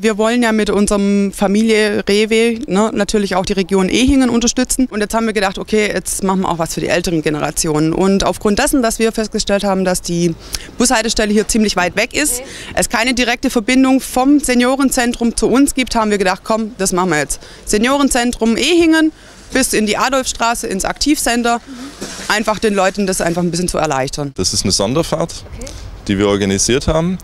Wir wollen ja mit unserem Familie Rewe ne, natürlich auch die Region Ehingen unterstützen. Und jetzt haben wir gedacht, okay, jetzt machen wir auch was für die älteren Generationen. Und aufgrund dessen, dass wir festgestellt haben, dass die Bushaltestelle hier ziemlich weit weg ist, es keine direkte Verbindung vom Seniorenzentrum zu uns gibt, haben wir gedacht, komm, das machen wir jetzt. Seniorenzentrum Ehingen bis in die Adolfstraße ins Aktivcenter, einfach den Leuten das einfach ein bisschen zu erleichtern. Das ist eine Sonderfahrt, die wir organisiert haben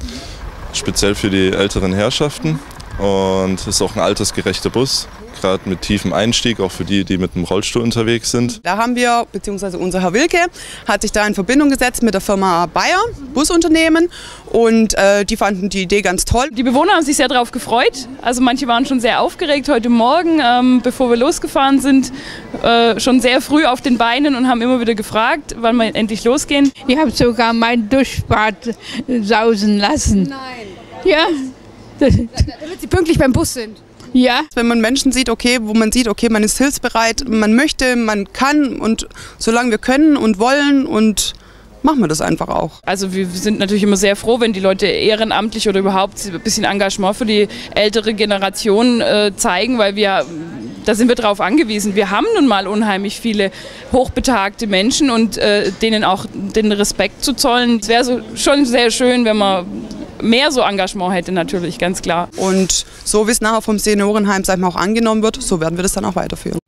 speziell für die älteren Herrschaften. Und es ist auch ein altersgerechter Bus, gerade mit tiefem Einstieg, auch für die, die mit dem Rollstuhl unterwegs sind. Da haben wir, beziehungsweise unser Herr Wilke, hat sich da in Verbindung gesetzt mit der Firma Bayer, Busunternehmen. Und äh, die fanden die Idee ganz toll. Die Bewohner haben sich sehr darauf gefreut. Also manche waren schon sehr aufgeregt heute Morgen, ähm, bevor wir losgefahren sind, äh, schon sehr früh auf den Beinen und haben immer wieder gefragt, wann wir endlich losgehen. Ich habe sogar mein Duschbad sausen lassen. Nein. Ja. Damit Sie pünktlich beim Bus sind. Ja. Wenn man Menschen sieht, okay, wo man sieht, okay, man ist hilfsbereit, man möchte, man kann und solange wir können und wollen und machen wir das einfach auch. Also wir sind natürlich immer sehr froh, wenn die Leute ehrenamtlich oder überhaupt ein bisschen Engagement für die ältere Generation äh, zeigen, weil wir da sind wir darauf angewiesen. Wir haben nun mal unheimlich viele hochbetagte Menschen und äh, denen auch den Respekt zu zollen. Es wäre so, schon sehr schön, wenn man mehr so Engagement hätte natürlich, ganz klar. Und so wie es nachher vom Seniorenheim sag mal, auch angenommen wird, so werden wir das dann auch weiterführen.